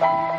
Bye.